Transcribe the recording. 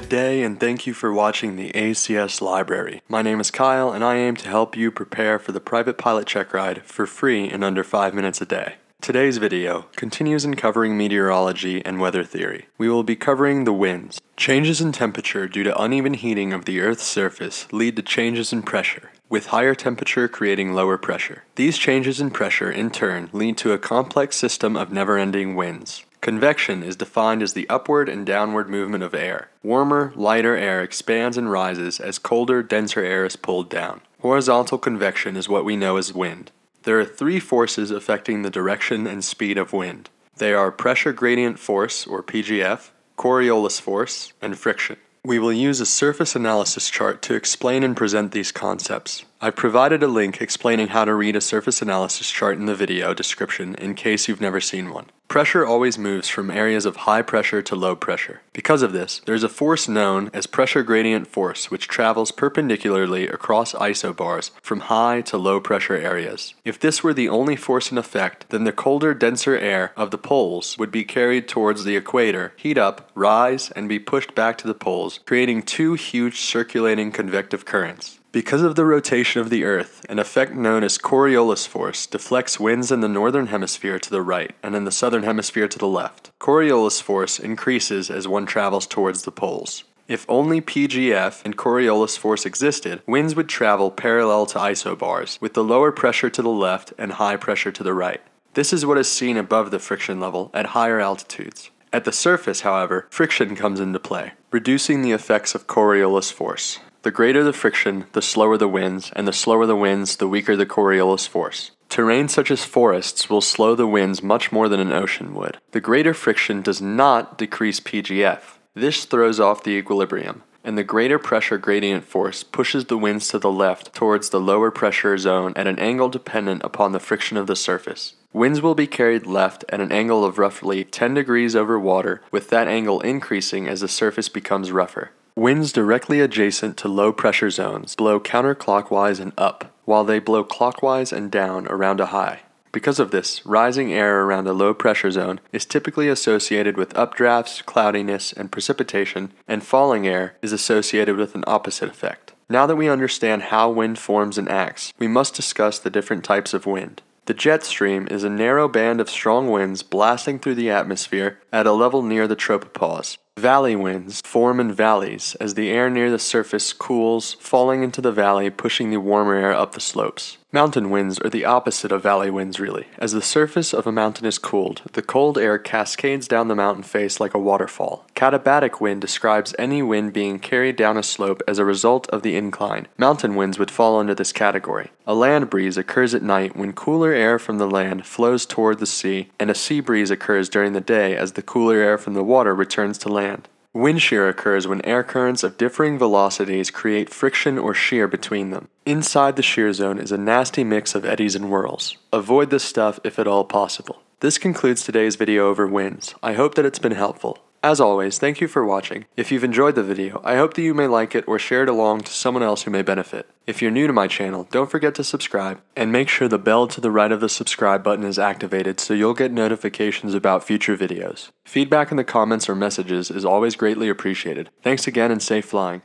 day and thank you for watching the ACS Library. My name is Kyle and I aim to help you prepare for the private pilot check ride for free in under 5 minutes a day. Today's video continues in covering meteorology and weather theory. We will be covering the winds. Changes in temperature due to uneven heating of the Earth's surface lead to changes in pressure, with higher temperature creating lower pressure. These changes in pressure, in turn, lead to a complex system of never-ending winds. Convection is defined as the upward and downward movement of air. Warmer, lighter air expands and rises as colder, denser air is pulled down. Horizontal convection is what we know as wind. There are three forces affecting the direction and speed of wind. They are pressure gradient force, or PGF, Coriolis force, and friction. We will use a surface analysis chart to explain and present these concepts. I've provided a link explaining how to read a surface analysis chart in the video description in case you've never seen one. Pressure always moves from areas of high pressure to low pressure. Because of this, there's a force known as pressure gradient force which travels perpendicularly across isobars from high to low pressure areas. If this were the only force in effect, then the colder, denser air of the poles would be carried towards the equator, heat up, rise, and be pushed back to the poles, creating two huge circulating convective currents. Because of the rotation of the Earth, an effect known as Coriolis force deflects winds in the northern hemisphere to the right and in the southern hemisphere to the left. Coriolis force increases as one travels towards the poles. If only PGF and Coriolis force existed, winds would travel parallel to isobars, with the lower pressure to the left and high pressure to the right. This is what is seen above the friction level at higher altitudes. At the surface, however, friction comes into play, reducing the effects of Coriolis force. The greater the friction, the slower the winds, and the slower the winds, the weaker the Coriolis force. Terrain such as forests will slow the winds much more than an ocean would. The greater friction does not decrease PGF. This throws off the equilibrium, and the greater pressure gradient force pushes the winds to the left towards the lower pressure zone at an angle dependent upon the friction of the surface. Winds will be carried left at an angle of roughly 10 degrees over water, with that angle increasing as the surface becomes rougher. Winds directly adjacent to low pressure zones blow counterclockwise and up, while they blow clockwise and down around a high. Because of this, rising air around a low pressure zone is typically associated with updrafts, cloudiness, and precipitation, and falling air is associated with an opposite effect. Now that we understand how wind forms and acts, we must discuss the different types of wind. The jet stream is a narrow band of strong winds blasting through the atmosphere at a level near the tropopause. Valley winds form in valleys as the air near the surface cools, falling into the valley, pushing the warmer air up the slopes. Mountain winds are the opposite of valley winds, really. As the surface of a mountain is cooled, the cold air cascades down the mountain face like a waterfall. Katabatic wind describes any wind being carried down a slope as a result of the incline. Mountain winds would fall under this category. A land breeze occurs at night when cooler air from the land flows toward the sea, and a sea breeze occurs during the day as the cooler air from the water returns to land. Wind shear occurs when air currents of differing velocities create friction or shear between them. Inside the shear zone is a nasty mix of eddies and whirls. Avoid this stuff if at all possible. This concludes today's video over winds. I hope that it's been helpful. As always, thank you for watching. If you've enjoyed the video, I hope that you may like it or share it along to someone else who may benefit. If you're new to my channel, don't forget to subscribe, and make sure the bell to the right of the subscribe button is activated so you'll get notifications about future videos. Feedback in the comments or messages is always greatly appreciated. Thanks again and safe flying.